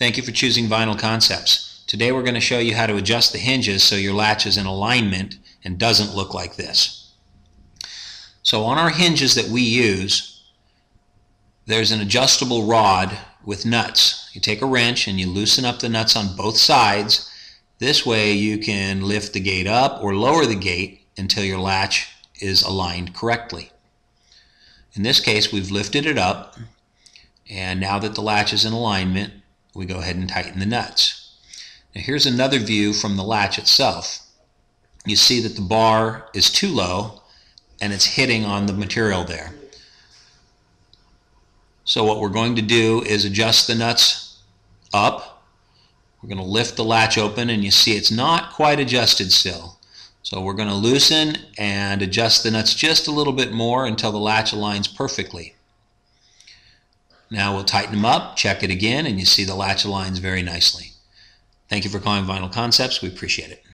Thank you for choosing Vinyl Concepts. Today we're going to show you how to adjust the hinges so your latch is in alignment and doesn't look like this. So on our hinges that we use, there's an adjustable rod with nuts. You take a wrench and you loosen up the nuts on both sides. This way you can lift the gate up or lower the gate until your latch is aligned correctly. In this case, we've lifted it up, and now that the latch is in alignment, we go ahead and tighten the nuts. Now here's another view from the latch itself. You see that the bar is too low and it's hitting on the material there. So what we're going to do is adjust the nuts up. We're going to lift the latch open and you see it's not quite adjusted still. So we're going to loosen and adjust the nuts just a little bit more until the latch aligns perfectly. Now we'll tighten them up, check it again, and you see the latch aligns very nicely. Thank you for calling Vinyl Concepts. We appreciate it.